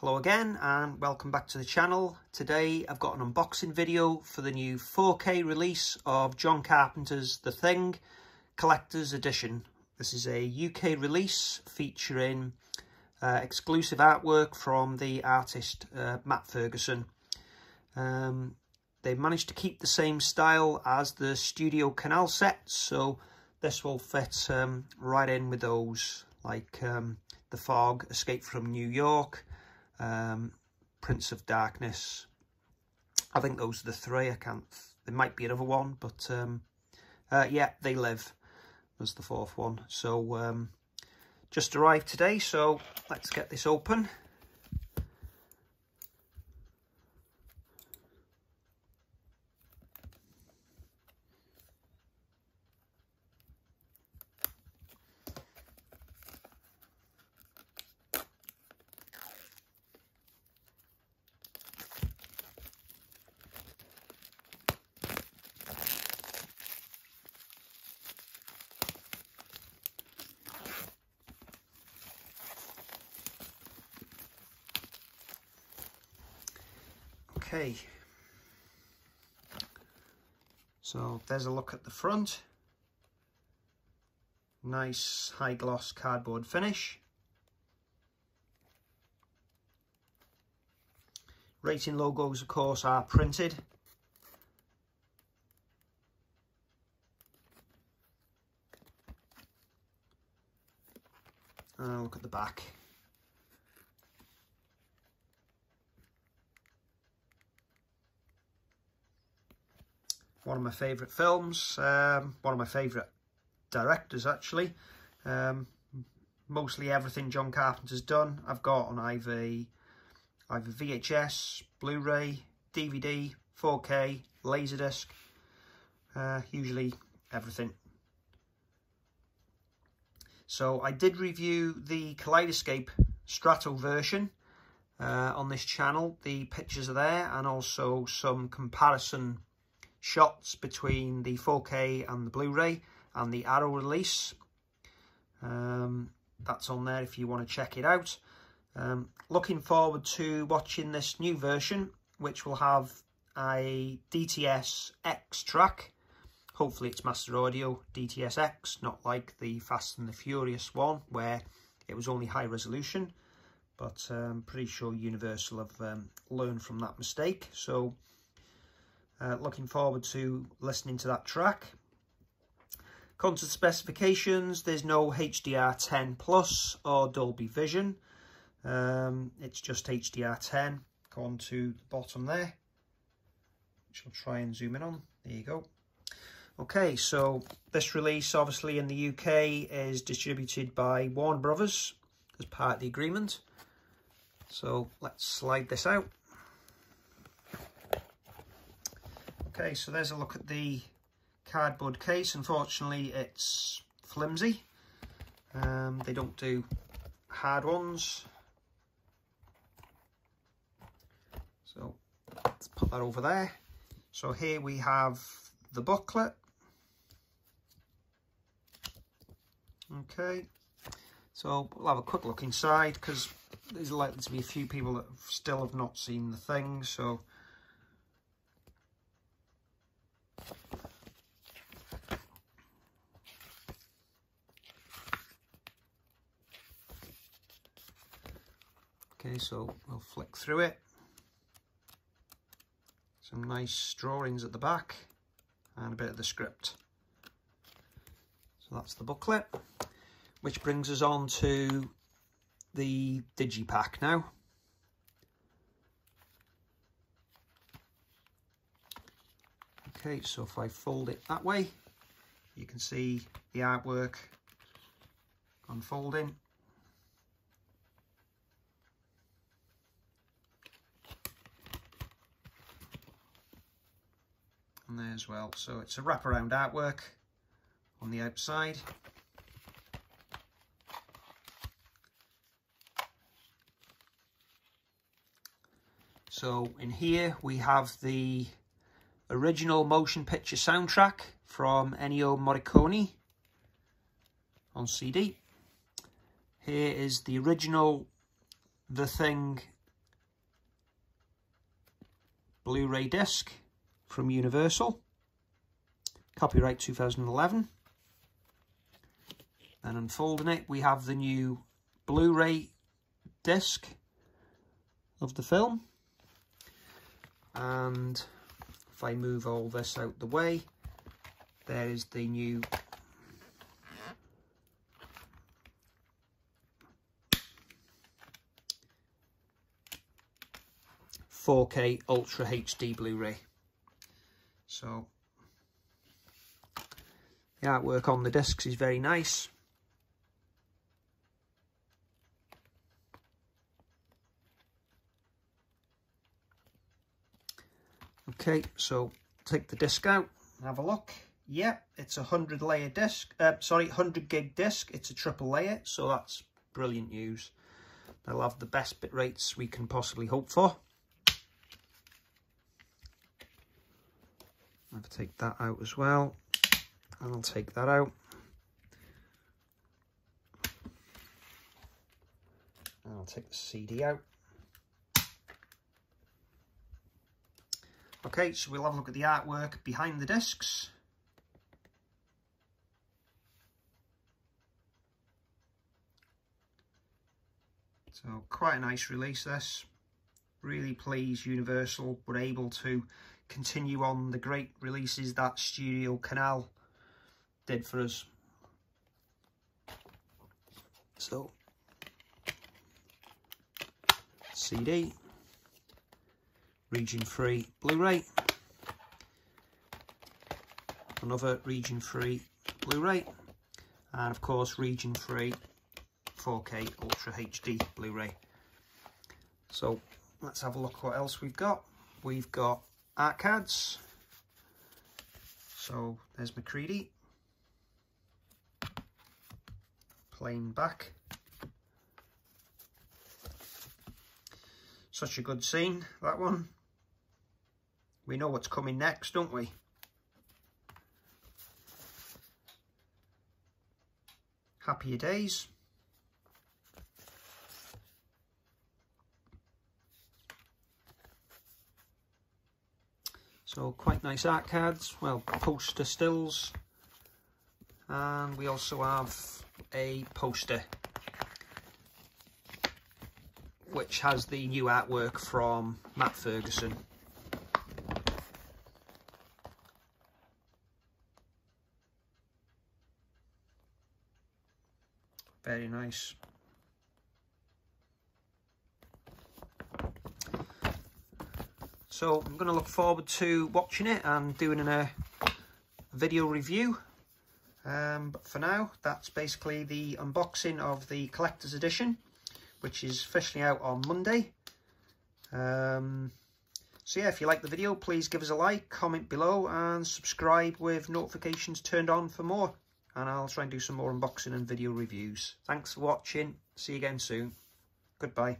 Hello again and welcome back to the channel. Today I've got an unboxing video for the new 4K release of John Carpenter's The Thing Collector's Edition. This is a UK release featuring uh, exclusive artwork from the artist uh, Matt Ferguson. Um, they've managed to keep the same style as the Studio Canal sets, so this will fit um, right in with those, like um, The Fog, Escape from New York, um, Prince of Darkness. I think those are the three. I can't. There might be another one, but um, uh, yeah, They Live was the fourth one. So um, just arrived today. So let's get this open. Okay. So there's a look at the front. Nice high gloss cardboard finish. Rating logos, of course, are printed. And look at the back. One of my favourite films, um, one of my favourite directors actually. Um, mostly everything John Carpenter's done I've got on either, either VHS, Blu-ray, DVD, 4K, Laserdisc, uh, usually everything. So I did review the Kaleidescape Strato version uh, on this channel. The pictures are there and also some comparison shots between the 4K and the Blu-ray and the Arrow release. Um, that's on there if you want to check it out. Um, looking forward to watching this new version, which will have a DTS X track. Hopefully it's Master Audio DTS X, not like the Fast and the Furious one, where it was only high resolution. But I'm um, pretty sure Universal have um, learned from that mistake. So uh, looking forward to listening to that track. Concert specifications, there's no HDR10 Plus or Dolby Vision. Um, it's just HDR10. Go on to the bottom there, which I'll try and zoom in on. There you go. Okay, so this release, obviously in the UK, is distributed by Warner Brothers as part of the agreement. So let's slide this out. Okay, so there's a look at the cardboard case. Unfortunately, it's flimsy. Um, they don't do hard ones. So let's put that over there. So here we have the booklet. Okay, so we'll have a quick look inside because there's likely to be a few people that still have not seen the thing. So Okay, so we'll flick through it. Some nice drawings at the back and a bit of the script. So that's the booklet, which brings us on to the digipack now. Okay, so if I fold it that way, you can see the artwork unfolding there as well. So it's a wraparound artwork on the outside. So in here we have the original motion picture soundtrack from Ennio Morricone on CD. Here is the original The Thing Blu-ray disc from Universal. Copyright 2011. And unfolding it, we have the new Blu-ray disc of the film. And if I move all this out the way, there is the new Four K Ultra HD Blu-ray. So the artwork on the discs is very nice. Okay, so take the disc out, have a look. Yeah, it's a 100 layer disc, uh, sorry, 100 gig disc. It's a triple layer, so that's brilliant news. They'll have the best bit rates we can possibly hope for. I'll take that out as well, and I'll take that out. And I'll take the CD out. Okay, so we'll have a look at the artwork behind the discs. So quite a nice release this. Really pleased Universal were able to continue on the great releases that Studio Canal did for us. So, CD region free Blu-ray. Another region free Blu-ray. And of course region free 4K Ultra HD Blu-ray. So let's have a look what else we've got. We've got art cards so there's MacReady plain back such a good scene that one we know what's coming next, don't we? Happier days. So quite nice art cards, well poster stills and we also have a poster which has the new artwork from Matt Ferguson Very nice. So I'm going to look forward to watching it and doing a video review. Um, but for now, that's basically the unboxing of the collector's edition, which is officially out on Monday. Um, so yeah, if you like the video, please give us a like, comment below and subscribe with notifications turned on for more and I'll try and do some more unboxing and video reviews. Thanks for watching. See you again soon. Goodbye.